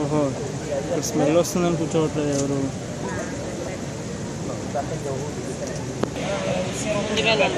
ఓహో స్మెల్ వస్తుందని కూర్చోవట్లేదు ఎవరు दिव्या लाल